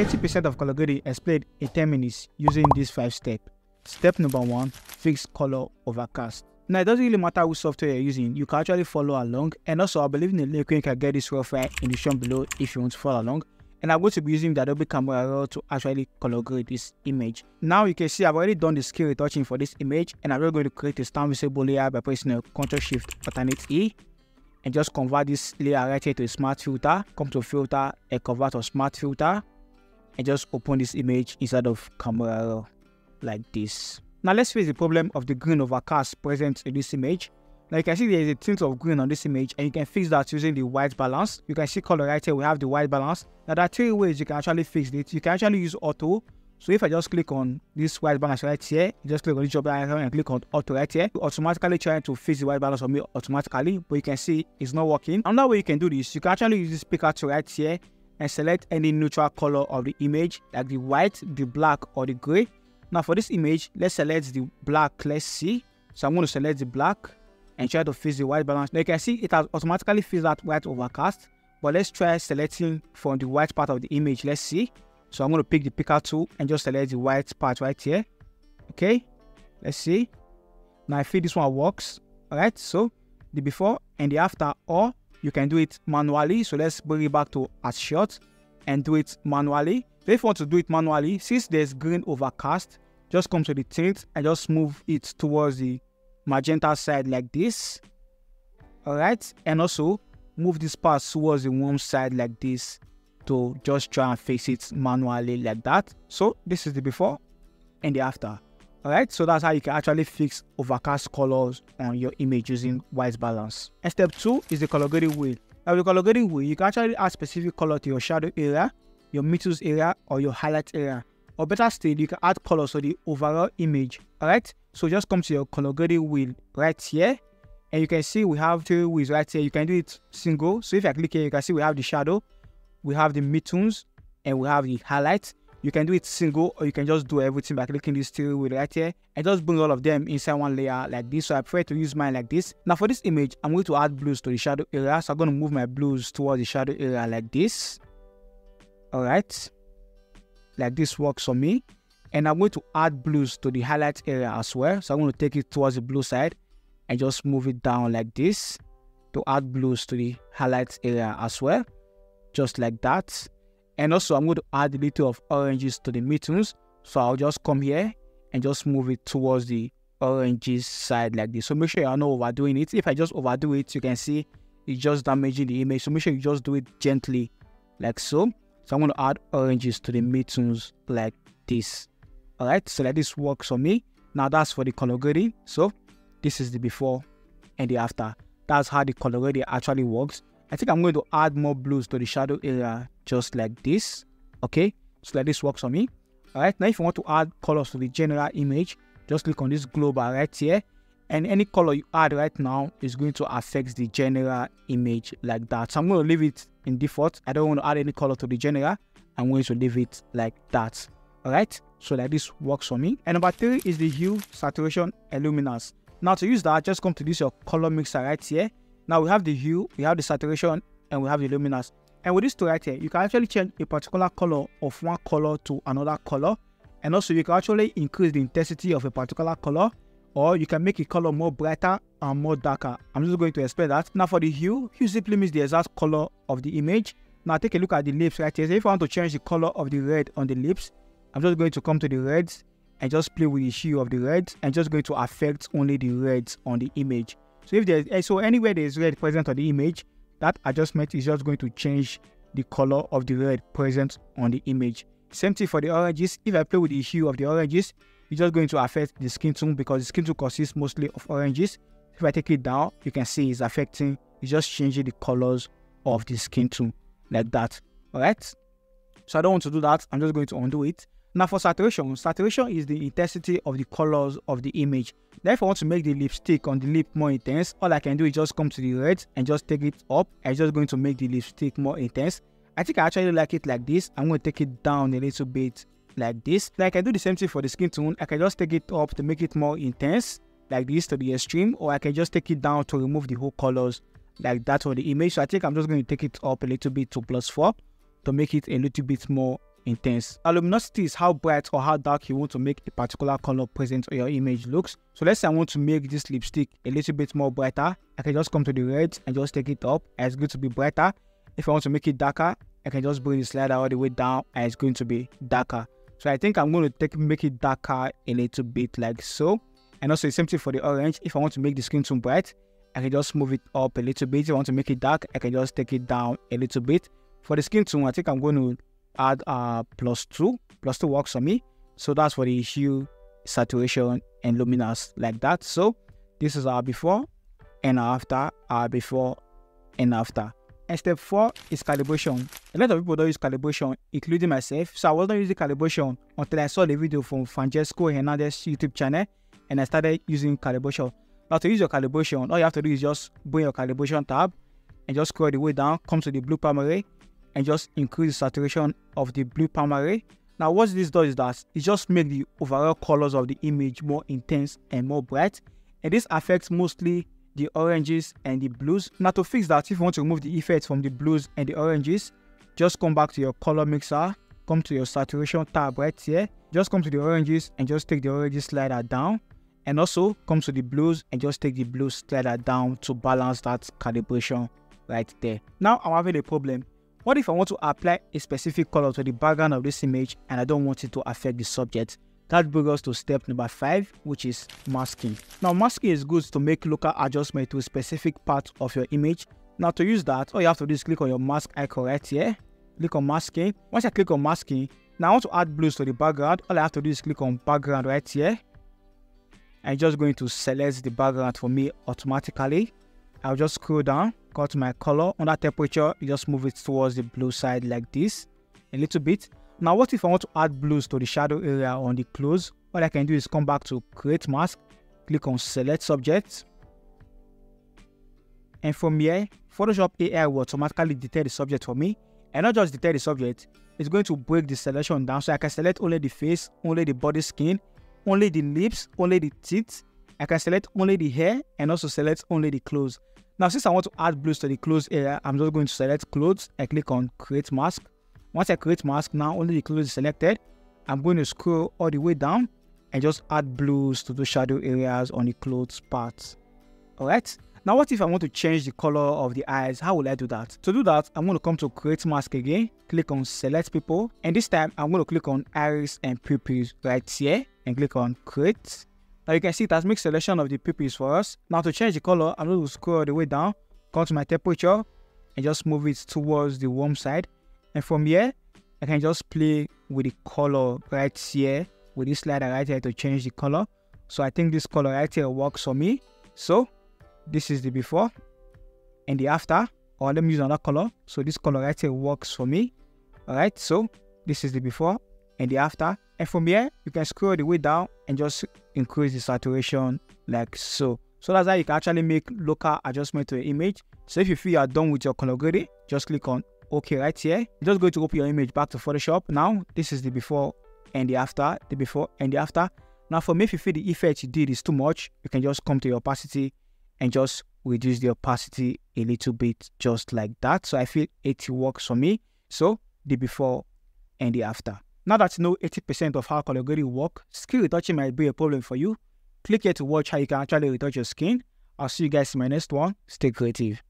80% of color grading played in 10 minutes using these 5 steps. Step number 1 Fix color overcast. Now it doesn't really matter which software you're using, you can actually follow along and also I believe in the link where you can get this software in the description below if you want to follow along and I'm going to be using the Adobe Camera Raw to actually color grade this image. Now you can see I've already done the scale retouching for this image and I'm going to create a stamp visible layer by pressing a Ctrl Shift Alternate E and just convert this layer right here to a smart filter. Come to filter and convert to smart filter and just open this image inside of Camera like this. Now let's face the problem of the green overcast present in this image. Now you can see there is a tint of green on this image and you can fix that using the white balance. You can see color right here, we have the white balance. Now there are three ways you can actually fix it. You can actually use auto. So if I just click on this white balance right here, just click on this job icon and click on auto right here, automatically trying to fix the white balance for me automatically, but you can see it's not working. Another way you can do this, you can actually use this picker tool right here and select any neutral color of the image, like the white, the black, or the gray. Now for this image, let's select the black, let's see. So I'm going to select the black and try to fix the white balance. Now you can see it has automatically fixed that white overcast. But let's try selecting from the white part of the image. Let's see. So I'm going to pick the picker tool and just select the white part right here. Okay. Let's see. Now I feel this one works. Alright. So the before and the after or you can do it manually. So let's bring it back to as short and do it manually. So if you want to do it manually, since there's green overcast, just come to the tint and just move it towards the magenta side like this all right and also move this part towards the warm side like this to just try and face it manually like that so this is the before and the after all right so that's how you can actually fix overcast colors on your image using white balance and step two is the color grading wheel now with the color grading wheel you can actually add specific color to your shadow area your midtones area or your highlight area or better still you can add colors to the overall image all right so just come to your color grading wheel right here and you can see we have two wheels right here. You can do it single. So if I click here, you can see we have the shadow, we have the midtones, and we have the highlights. You can do it single or you can just do everything by clicking this three wheel right here and just bring all of them inside one layer like this. So I prefer to use mine like this. Now for this image, I'm going to add blues to the shadow area. So I'm going to move my blues towards the shadow area like this. Alright. Like this works for me and I'm going to add blues to the highlight area as well. So I'm going to take it towards the blue side and just move it down like this to add blues to the highlight area as well, just like that. And also I'm going to add a little of oranges to the midtones. So I'll just come here and just move it towards the oranges side like this. So make sure you're not overdoing it. If I just overdo it, you can see it's just damaging the image. So make sure you just do it gently like so. So I'm going to add oranges to the midtones like this all right so let this works for me now that's for the color grading so this is the before and the after that's how the color grading actually works i think i'm going to add more blues to the shadow area just like this okay? So let this works for me. All right now if you want to add colors to the general image just click on this global right here. And any color you add right now is going to affect the general image like that. So i'm going to leave it in default. I don't want to add any color to the general. I'm going to leave it like that. All right so that this works for me. And number three is the hue saturation and luminance. Now to use that just come to this your color mixer right here now we have the hue we have the saturation and we have the luminance and with this two right here you can actually change a particular color of one color to another color. And also you can actually increase the intensity of a particular color or you can make a color more brighter and more darker. I'm just going to explain that. Now for the hue hue simply means the exact color of the image. Now take a look at the lips right here. So if i want to change the color of the red on the lips I'm just going to come to the reds and just play with the hue of the reds and just going to affect only the reds on the image. So if there's eh, so anywhere there's red present on the image, that adjustment is just going to change the color of the red present on the image. Same thing for the oranges. If I play with the hue of the oranges, it's just going to affect the skin tone because the skin tone consists mostly of oranges. If I take it down, you can see it's affecting, it's just changing the colors of the skin tone like that. Alright. So I don't want to do that. I'm just going to undo it. Now for saturation, saturation is the intensity of the colors of the image. Now if I want to make the lipstick on the lip more intense, all I can do is just come to the red and just take it up. I'm just going to make the lipstick more intense. I think I actually like it like this. I'm going to take it down a little bit like this. Like I do the same thing for the skin tone. I can just take it up to make it more intense like this to the extreme or I can just take it down to remove the whole colors like that on the image. So I think I'm just going to take it up a little bit to plus 4 to make it a little bit more intense. Luminosity is how bright or how dark you want to make a particular color present on your image looks. So let's say I want to make this lipstick a little bit more brighter. I can just come to the red and just take it up and it's going to be brighter. If I want to make it darker, I can just bring the slider all the way down and it's going to be darker. So I think I'm going to take make it darker a little bit like so. And also the same thing for the orange. If I want to make the skin tone bright, I can just move it up a little bit. If I want to make it dark, I can just take it down a little bit. For the skin tone, I think I'm going to add uh plus two. Plus two works for me. So that's for the hue, saturation, and luminance like that. So this is our before and after, our before and after. And step four is calibration. A lot of people don't use calibration, including myself. So I was not using calibration until I saw the video from Francesco Hernandez YouTube channel and I started using calibration. Now to use your calibration, all you have to do is just bring your calibration tab and just scroll the way down, come to the blue primary and just increase the saturation of the blue palm primary. Now what this does is that it just makes the overall colors of the image more intense and more bright. And this affects mostly the oranges and the blues. Now to fix that, if you want to remove the effects from the blues and the oranges, just come back to your color mixer, come to your saturation tab right here. Just come to the oranges and just take the oranges slider down. And also come to the blues and just take the blues slider down to balance that calibration right there. Now I'm having a problem what if I want to apply a specific color to the background of this image and I don't want it to affect the subject? That brings us to step number 5 which is masking. Now masking is good to make local adjustment to a specific part of your image. Now to use that all you have to do is click on your mask icon right here. Click on masking. Once I click on masking, now I want to add blues to the background. All I have to do is click on background right here. I'm just going to select the background for me automatically. I'll just scroll down got my color under temperature you just move it towards the blue side like this a little bit. Now what if i want to add blues to the shadow area on the clothes? What i can do is come back to create mask click on select subject. And from here photoshop ai will automatically detect the subject for me. And not just detect the subject it's going to break the selection down. So i can select only the face only the body skin only the lips only the teeth. I can select only the hair and also select only the clothes now, since I want to add blues to the clothes area, I'm just going to select clothes and click on create mask. Once I create mask, now only the clothes is selected. I'm going to scroll all the way down and just add blues to the shadow areas on the clothes parts. Alright, now what if I want to change the color of the eyes? How will I do that? To do that, I'm going to come to create mask again, click on select people, and this time I'm going to click on iris and pupils right here and click on create. Now you can see it has made selection of the pupils for us. Now to change the color, I'm going to scroll the way down, come to my temperature, and just move it towards the warm side. And from here, I can just play with the color right here, with this slider right here to change the color. So I think this color right here works for me. So this is the before and the after. Or let me use another color. So this color right here works for me. Alright, so this is the before and the after. And from here, you can scroll the way down and just increase the saturation like so. So that's how you can actually make local adjustment to your image. So if you feel you are done with your color grading, just click on OK right here. Just go to open your image back to Photoshop. Now, this is the before and the after, the before and the after. Now for me, if you feel the effect you did is too much, you can just come to your opacity and just reduce the opacity a little bit just like that. So I feel 80 works for me. So the before and the after. Now that you know 80% of how grading work, skin retouching might be a problem for you. Click here to watch how you can actually retouch your skin. I'll see you guys in my next one. Stay creative.